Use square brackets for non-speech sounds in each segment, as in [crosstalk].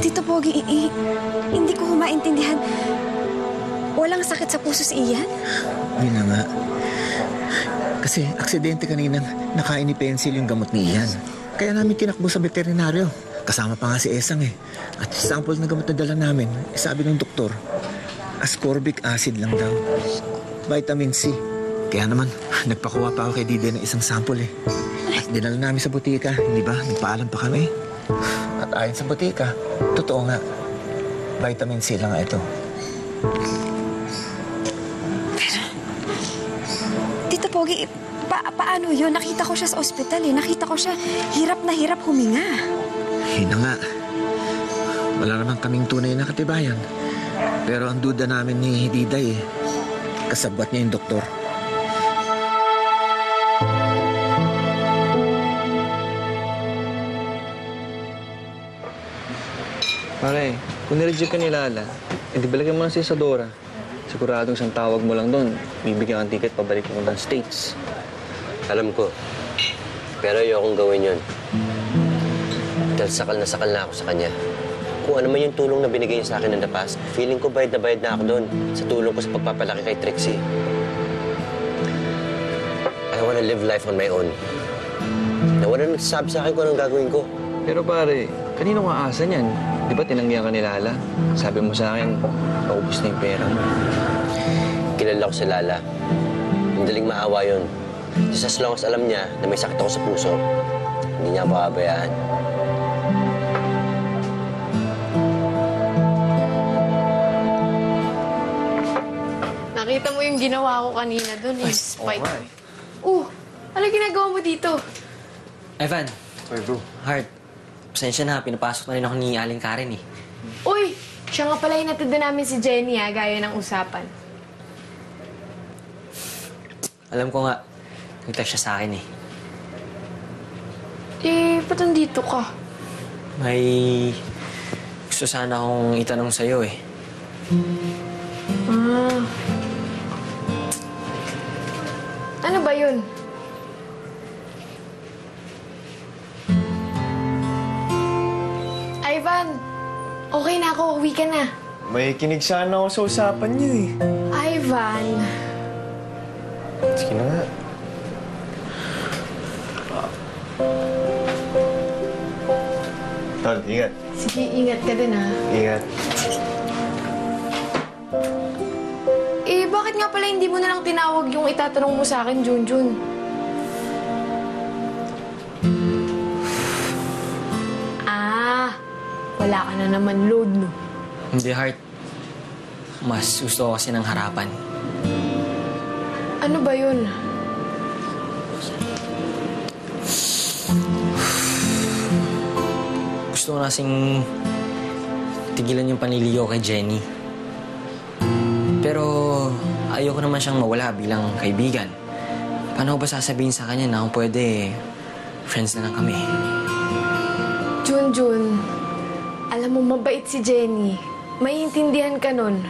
Tito Pogi, i- hindi ko maintindihan. Walang sakit sa puso si Ian? Yun nga. Kasi aksidente kanina, nakain ni Pencil yung gamot ni Ian. Kaya namin tinakbo sa veterinaryo. Kasama pa nga si Esang eh. At sample na gamot na dala namin, eh, sabi ng doktor, ascorbic acid lang daw. Vitamin C. Kaya naman, [laughs] nagpakuha pa ako kay Dide ng isang sample eh. At dinala namin sa butika, hindi ba? Nagpaalam pa kami. At ayon sa butika, totoo nga, vitamin C lang ito. Tito Pogi, pa paano yun? Nakita ko siya sa ospital eh. Nakita ko siya hirap na hirap huminga. Yun na nga. Wala naman kaming tunay na katibayan. Pero ang duda namin ni Diday eh, kasabwat niya yung doktor. Kung nireject ka ni Lala, edi balikan mo na si Isadora. Siguradong isang tawag mo lang doon, bibigyan kang ticket pabalik mo ng States. Alam ko. Pero ayokong gawin yun. Dahil sakal na sakal na ako sa kanya. Kung ano man yung tulong na binigay niya sa akin in the past, feeling ko bayad na bayad na ako doon sa tulong ko sa pagpapalaki kay Trixie. I wanna live life on my own. Na wala nagsasabi sa akin kung anong gagawin ko. Pero pare, kanino ka asa niyan? Di ba tinanggihan ka ni Lala? Sabi mo sa akin, paubos na yung pera mo. Kilala ko si Lala. Madaling maawa yun. Just as long as alam niya na may sakit ako sa puso, hindi niya ako. Nakita mo yung ginawa ko kanina doon eh. Spike. alright. Uh, ano ginagawa mo dito? Evan, Oy, bro. Heart, pasensya na, pinapasok na rin ako ni Aling Karen eh. Uy, siya nga pala yung natanda namin si Jenny ha, gaya ng usapan. Alam ko nga, nag-text siya sa akin eh. Eh, ba't nandito ka? May gusto sana akong itanong sa'yo eh. Ah. Ano ba yun? Okay na ako. Uwi ka na. May kinig sana ako sa usapan niyo eh. Ivan. Sige na nga. Tol, ingat. Sige, ingat ka din ha. Ingat. Eh, bakit nga pala hindi mo na lang tinawag yung itatanong mo sa akin, Junjun? Wala ka na naman load, no? Hindi, Heart. Mas gusto ko kasi ng harapan. Ano ba yun? Gusto ko kasing tigilan yung panliligaw kay Jenny. Pero ayoko naman siyang mawala bilang kaibigan. Paano ko ba sasabihin sa kanya na kung pwede, friends na lang kami? Junjun, alam mo, mabait si Jenny. Maiintindihan ka nun.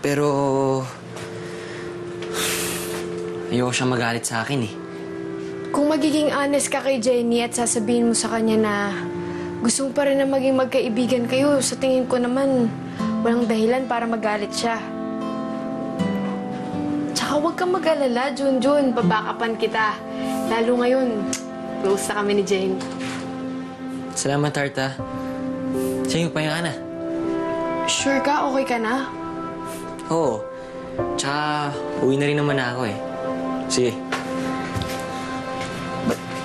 Pero... Ayoko siyang magalit sa akin eh. Kung magiging honest ka kay Jenny at sasabihin mo sa kanya na gusto mo pa rin na maging magkaibigan kayo, sa tingin ko naman, walang dahilan para magalit siya. Tsaka huwag kang mag-alala, Junjun. Babakapan kita. Lalo ngayon, close na kami ni Jenny. Salamat, Tarta. Sige, pahinga ka na. Sure ka? Okay ka na? Oo. Tsaka, uwi na rin naman ako eh. Sige.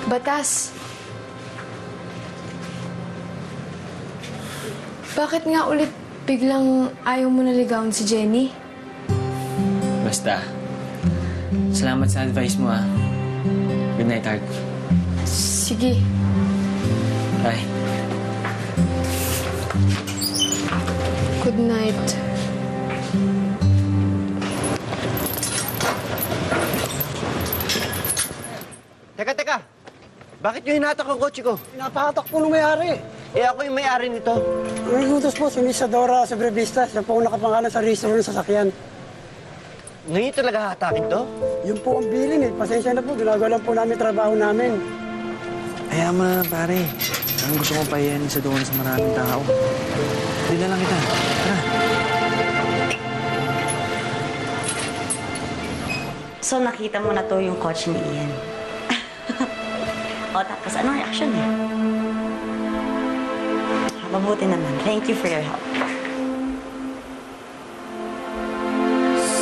Batas. Bakit nga ulit biglang ayaw mo naligawan si Jenny? Basta. Salamat sa advice mo ah. Good night, Tart. Sige. Bye. Good night. Teka, teka! Bakit nyo hinatak ang kotse ko? Napahatak po ng may-ari. Eh ako yung may-ari nito. Ang utos po si Miss Adora sa Brevista. Siya po ang nakapangalan sa registro ng sasakyan. Ngayon talaga hatakin to? Yun po ang bilin eh. Pasensya na po. Ginagawa lang po namin trabaho namin. Kaya mo na, pare. Ang gusto kong pahiyan sa doon sa maraming tao. Hindi na lang kita. Tara. So, nakita mo na to yung coach ni Ian. [laughs] o, tapos anong reaction niya? Mabuti naman. Thank you for your help.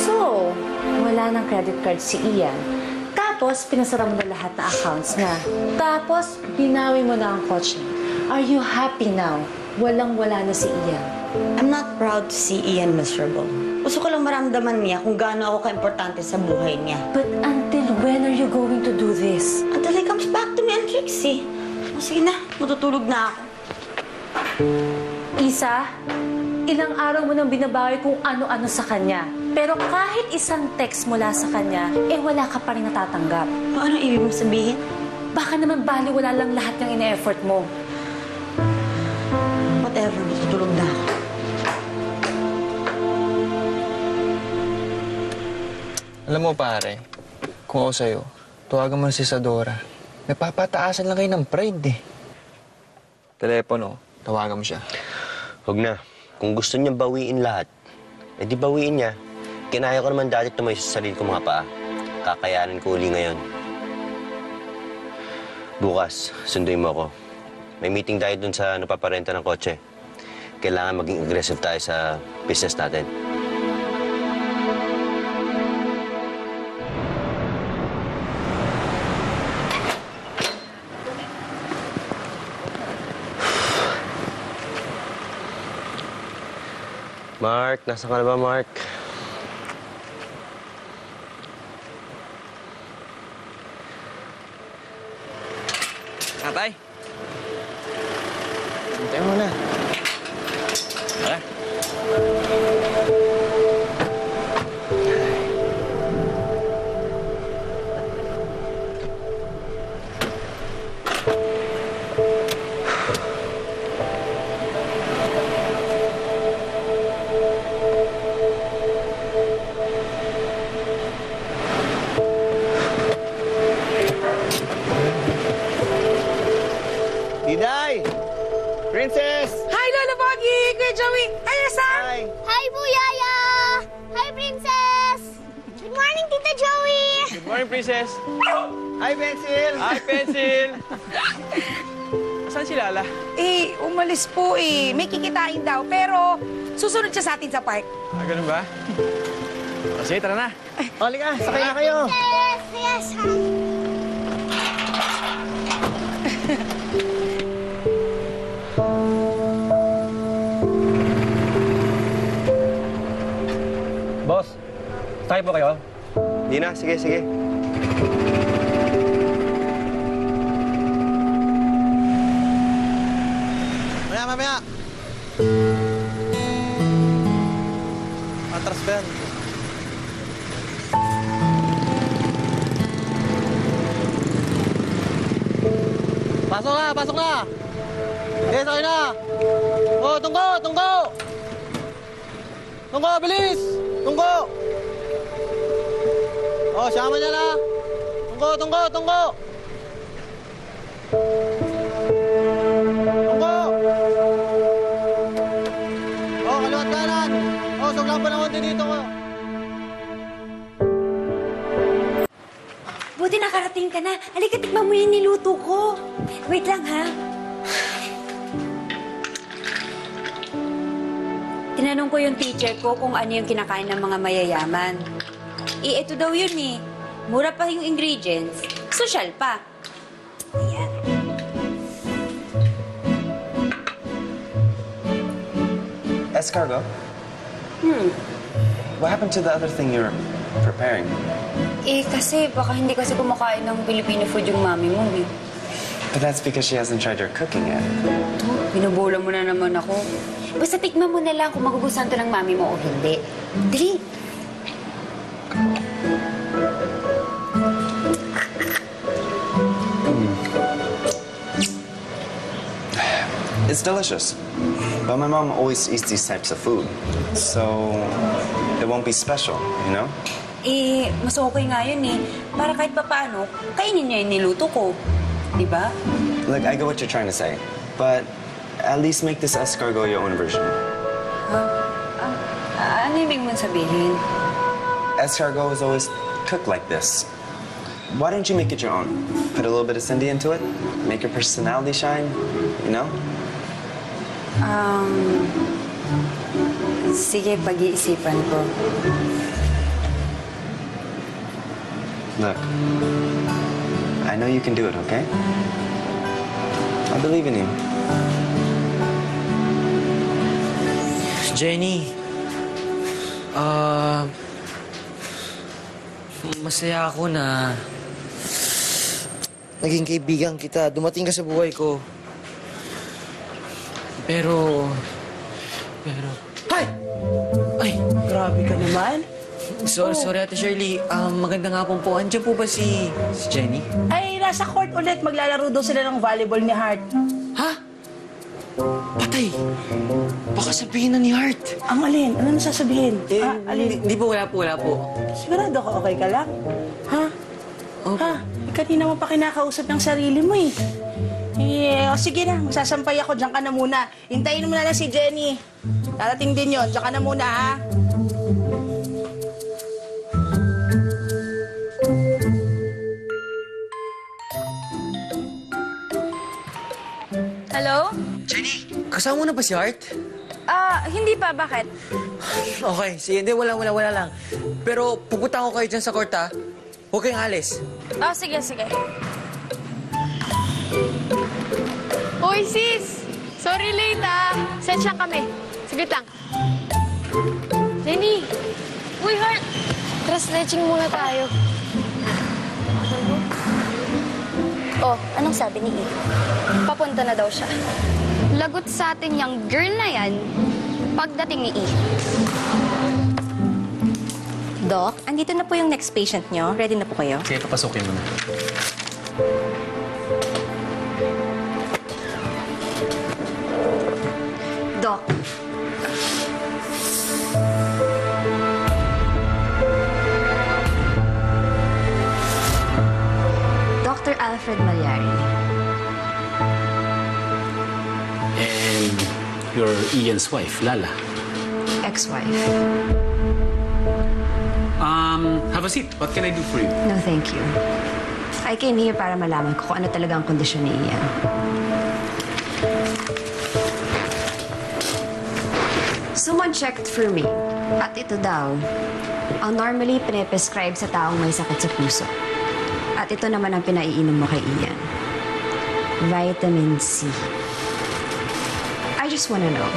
So, wala ng credit card si Ian. Tapos, pinasara mo na lahat na accounts niya. Tapos, binawi mo na ang coach niya. Are you happy now? Walang-wala na si Ian. I'm not proud to see Ian miserable. Gusto ko lang maramdaman niya kung gaano ako ka-importante sa buhay niya. But until when are you going to do this? Until he comes back to me and Trixie. O, sige na, matutulog na ako. Isa, ilang araw mo nang binabawi kung ano-ano sa kanya. Pero kahit isang text mula sa kanya, eh wala ka pa rin natatanggap. Paano ibig mong sabihin? Baka naman baliwala lang lahat ng ine-effort mo. Matutulog na ako. Alam mo pare, kung ako sa'yo, tawagan mo na si Sadora. May papataasan lang kayo ng pride eh. Telepono, tawagan mo siya. Huwag na. Kung gusto niya bawiin lahat, eh di bawiin niya. Kinaya ko naman dati tumayo sa sarili ko mga paa. Kakayanin ko uli ngayon. Bukas, sunduin mo ako. May meeting tayo dun sa napaparenta ng kotse. Kailangan maging aggressive tayo sa business natin. Mark, nasa ka na ba, Mark? Eh, umalis po eh. May kikitain daw, pero susunod siya sa atin sa park. Ah, ganun ba? O, sige, tara na. Halika, sakay na kayo! Yes, yes, Boss, tayo po kayo? Di na, sige, sige. Atras ba yan? Pasok na! Pasok na! Yes, okay na! Oh, tunggo! Tunggo! Tunggo, bilis! Tunggo! Oh, sama niya na! Tunggo, tunggo, tunggo! Dito ko. Buti nakarating ka na. Halika, tikman mo yung niluto ko. Wait lang, ha? Tinanong ko yung teacher ko kung ano yung kinakain ng mga mayayaman. Eh, ito daw yun eh. Mura pa yung ingredients. Social pa. Ayan. Escargot? Hmm. What happened to the other thing you were preparing? Eh, kasi baka hindi kasi kumakain ng Filipino food yung mami mo, eh. But that's because she hasn't tried your cooking yet. Binubola mo na naman ako. Basta tikman mo na lang kung magugustuhan to ng mami mo o hindi. Dali. [sighs] It's delicious. But my mom always eats these types of food. So it won't be special, you know? Eh, mas okay nga yun eh. Para kahit pa paano, kainin niya yung niluto ko. Di ba? Look, I get what you're trying to say. but at least make this escargot your own version. Ah, ano ibig mong sabihin? Escargot is always cooked like this. Why don't you make it your own? Put a little bit of Cindy into it, make your personality shine, you know? Um, sige, pag-iisipan ko. Look, I know you can do it, okay? I believe in you. Jenny, ah... masaya ako na naging kaibigan kita. Dumating ka sa buhay ko. Pero... Pero... Grabe ka naman. Sorry, sorry Ate Shirley. Um, magandang hapon po. Andiyan po ba si, si Jenny? Ay, nasa court ulit. Maglalaro daw sila ng volleyball ni Hart. Ha? Patay! Baka sabihin na ni Hart. Ang alin? Ano nasasabihin? Eh, ah, alin? Hindi po, wala po, wala po. Sigurado ka okay ka lang? Ha? Ha? Eh, kanina mo pa kinakausap ng sarili mo eh. Eh, o sige na, magsasampay ako. Diyan ka na muna. Hintayin mo na lang si Jenny. Darating din yon. Diyan ka na muna, ha? Kasama mo na ba si Hart? Ah, hindi pa. Bakit? Okay, sige. Hindi, wala, wala, wala lang. Pero pupunta ko kayo dyan sa court, ha? Huwag kayong alis. Oh, sige, sige. Uy, sis! Sorry late ah. Sensya kami. Sige lang. Jenny! Uy, Heart! Tara, stretching muna tayo. Oh, anong sabi ni E? Papunta na daw siya. Lagot sa atin yung girl na yan pagdating ni E. Doc, andito na po yung next patient nyo. Ready na po kayo? Sige, papasukin mo na. Doc. Dr. Alfred Malyari. Your Ian's wife, Lala. Ex-wife. Um, have a seat. What can I do for you? No, thank you. I came here para malaman ko kung ano talaga ang kondisyon ni Ian. Someone checked for me. At ito daw, ang normally pinaprescribe sa taong may sakit sa puso. At ito naman ang pinaiinom mo kay Ian. Vitamin C. Just wanna know,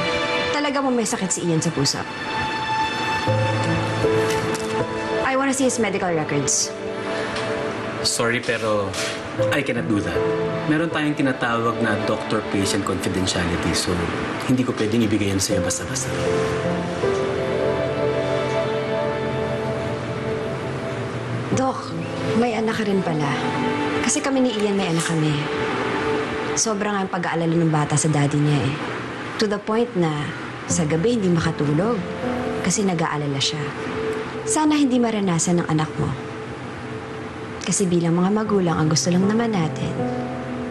talaga mo may sakit si Ian sa puso? I wanna see his medical records. Sorry, pero I cannot do that. Meron tayong tinatawag na doctor-patient confidentiality, so hindi ko pwedeng ibigay yan sa'yo basta-basta. Dok, may anak ka rin pala. Kasi kami ni Ian may anak kami. Sobrang ang pag-aalala ng bata sa daddy niya eh. To the point na sa gabi hindi makatulog kasi nag-aalala siya. Sana hindi maranasan ng anak mo. Kasi bilang mga magulang, ang gusto lang naman natin,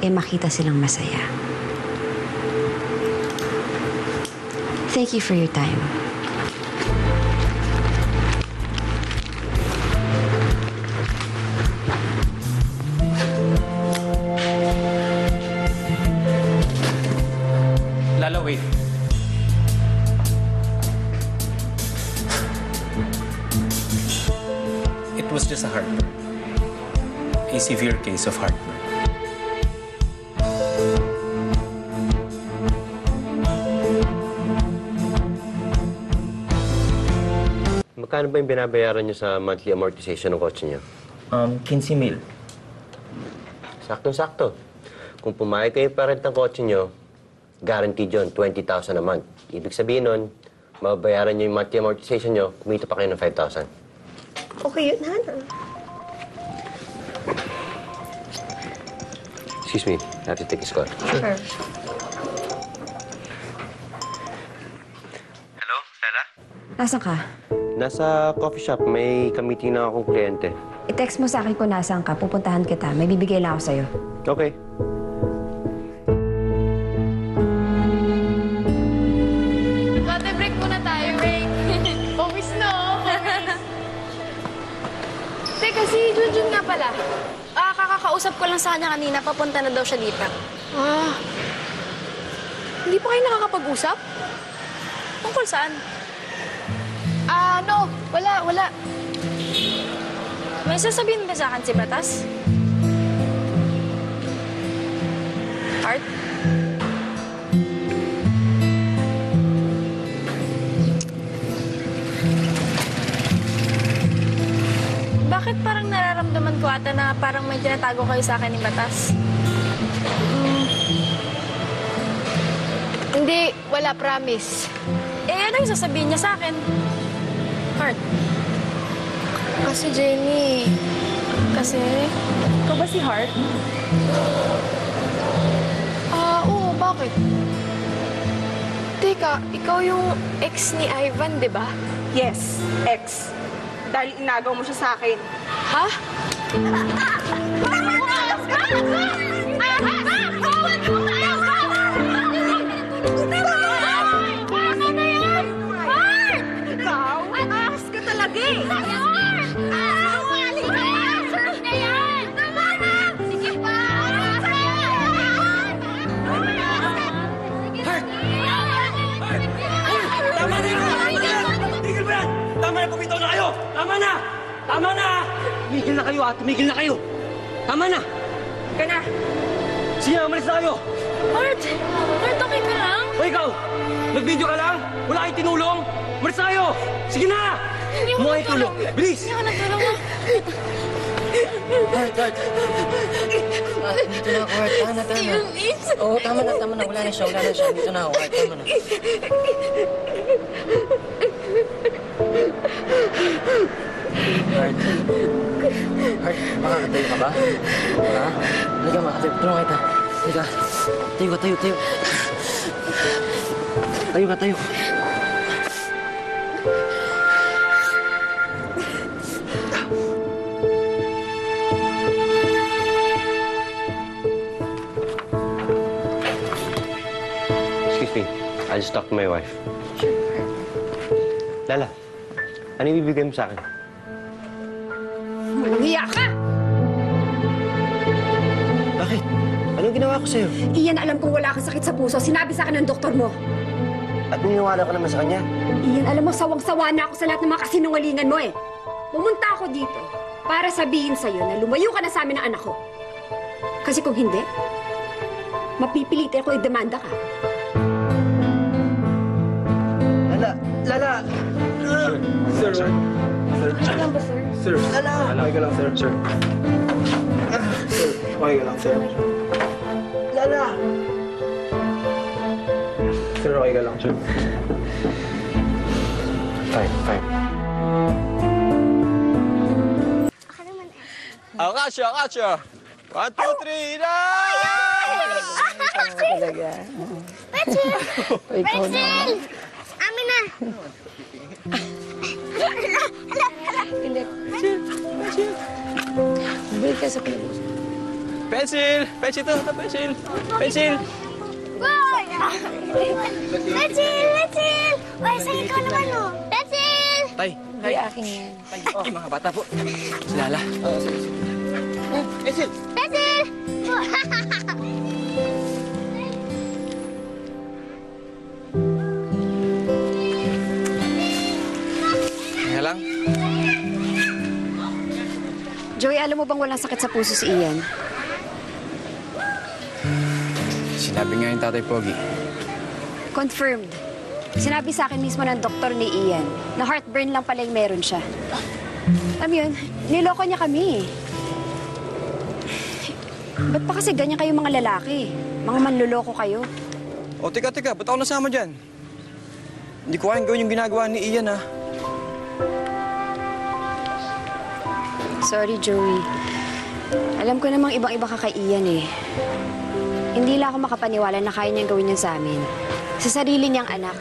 eh makita silang masaya. Thank you for your time. Case of heartburn. Magkano ba yung binabayaran niyo sa monthly amortization ng kotse niyo? Um, 15 mil. Saktong-sakto. Kung pumayag kayo parent ng kotse niyo, guaranteed yun, 20,000 a month. Ibig sabihin nun, mababayaran niyo yung monthly amortization niyo, kumita pa kayo ng 5,000. Okay yun, Hana. Excuse me, I have to take a call. Sure. Nasaan ka? Nasa coffee shop, may kamiting na akong kliyente. I-text mo sa akin kung nasaan ka. Pupuntahan kita. May bibigay lang ako sa'yo. Okay. Kakakausap ko lang sa kanya kanina. Papunta na daw siya dito. Ah. Hindi pa kayo nakakapag-usap? Tungkol saan? Ah, no. Wala, wala. May sasabihin ba sa akin si Batas? Heart? Nararamdaman ko ata na parang may tinatago kayo sa akin ni Batas? Mm. Hindi, wala promise. Eh, ano yung sasabihin niya sa akin? Heart? Kasi Jenny... Kasi... Ikaw ba si Heart? Ah, oo, bakit? Teka, ikaw yung ex ni Ivan, di ba? Yes, ex. Dahil inagaw mo siya sa akin. Ha? Ikaw? [laughs] na kayo, ah! Tumigil na kayo! Tama na! Ka na. Sige na, umalis na kayo! Heart! Heart, okay ka lang? O ikaw! Nag-video ka lang? Wala kayong tinulong? Umalis na kayo! Sige na! Hindi ako nagtulong. tulong! Bilis! Hindi ako nagtulong. ah. Heart, heart. Ah, dito na ako, heart. Tama na, tama. Oo, tama na, tama na. Wala na siya, wala na siya. Dito na ako, heart. Tama na. Heart. Heart, makakatayo ka ba? Ha? Halika, makakatayo. Tulungan kita. Halika. Tayo ka, tayo, tayo. Tayo ka, tayo. Excuse me. I'll just talk to my wife. Lala, ano yung bibigay mo sa akin? Hiya ka! Bakit? Anong ginawa ko sa'yo? Iyan, alam kong wala kang sakit sa puso. Sinabi sa akin ng doktor mo. At niniwala ka naman sa kanya? Iyan, alam mo, sawang-sawa na ako sa lahat ng mga kasinungalingan mo eh. Pumunta ako dito para sabihin sa'yo na lumayo ka na sa amin ng anak ko. Kasi kung hindi, mapipilitin ko i-demanda ka. Lala! Lala! Sir, sir. Sir. Sir? Sir. Lala! Okay ka lang, sir. Sir. Sir, okay ka lang, sir. Lala! Sir, okay ka lang, sir. Fine, fine. Akasha, Akasha! One, two, three, na! Talaga. Pencil! Pencil! Amin na! [laughs] Hala, hala! Hindi. Balik ka sa pinag Pencil! Pencil to, pencil! Pencil! Boy! Pencil! Pencil! Uy, sa ikaw naman, oh! Pencil! Tay, Hindi akin yan. Ay, mga bata po. Si Lala. Pencil! Pencil! [laughs] Joey, alam mo bang walang sakit sa puso si Ian? Sinabi nga yung tatay Pogi. Confirmed. Sinabi sa akin mismo ng doktor ni Ian na heartburn lang pala yung meron siya. Alam yun, niloko niya kami. Ba't pa kasi ganyan kayo mga lalaki? Mga manluloko kayo. O, tika, tika. Ba't ako nasama dyan? Hindi ko kayang gawin yung ginagawa ni Ian, ha? Sorry, Joey. Alam ko namang ibang-iba ka kay Ian eh. Hindi lang ako makapaniwala na kaya niyang gawin yun sa amin. Sa sarili niyang anak.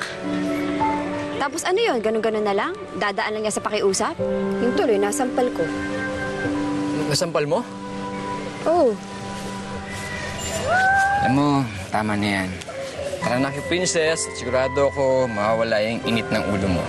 Tapos ano yun? Ganun-ganun na lang? Dadaan lang niya sa pakiusap? Yung tuloy, nasampal ko. Nasampal mo? Oh, Alam mo, tama na yan. Tara na kay Princess. Sigurado ako mawawala yung init ng ulo mo.